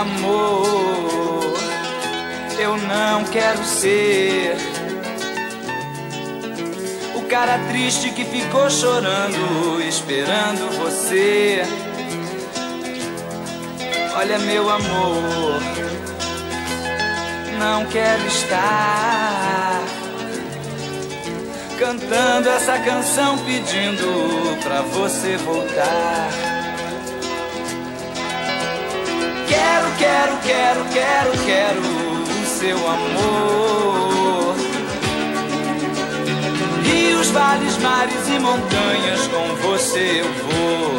amor, eu não quero ser o cara triste que ficou chorando, esperando você. Olha, meu amor, não quero estar cantando essa canção pedindo pra você voltar. Quero, quero, quero, quero, o seu amor. Rios, vales, mares e montanhas, com você eu vou.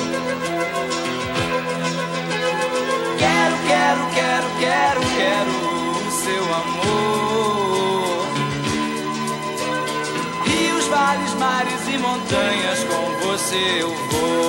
Quero, quero, quero, quero, quero o seu amor. Rios, vales, mares e montanhas, com você eu vou.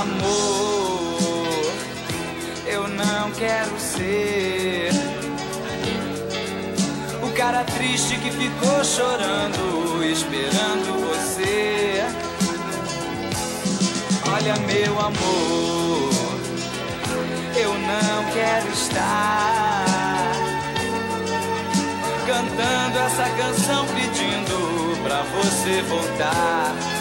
Amor, eu não quero ser o cara triste que ficou chorando, esperando você. Olha, meu amor, eu não quero estar cantando essa canção pedindo pra você voltar.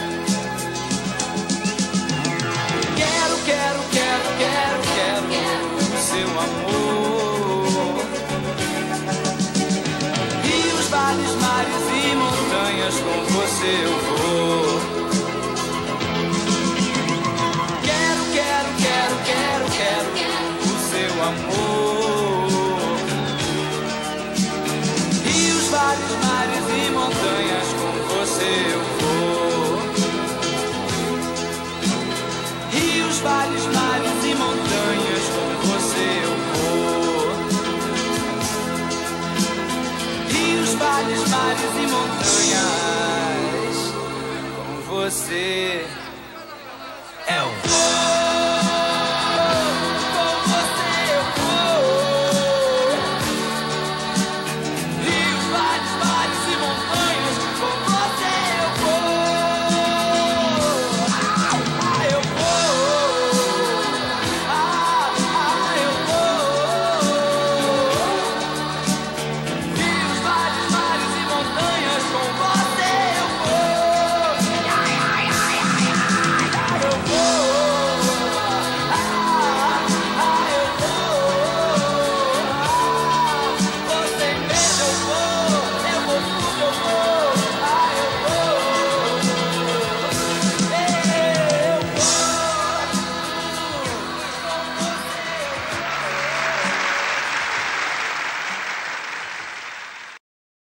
seu você.